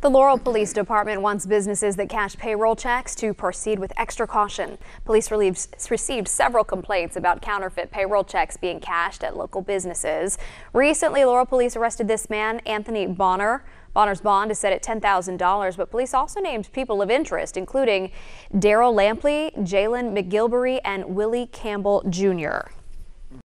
The Laurel Police Department wants businesses that cash payroll checks to proceed with extra caution. Police received several complaints about counterfeit payroll checks being cashed at local businesses. Recently, Laurel Police arrested this man, Anthony Bonner. Bonner's bond is set at $10,000, but police also named people of interest, including Daryl Lampley, Jalen McGilbury, and Willie Campbell Jr.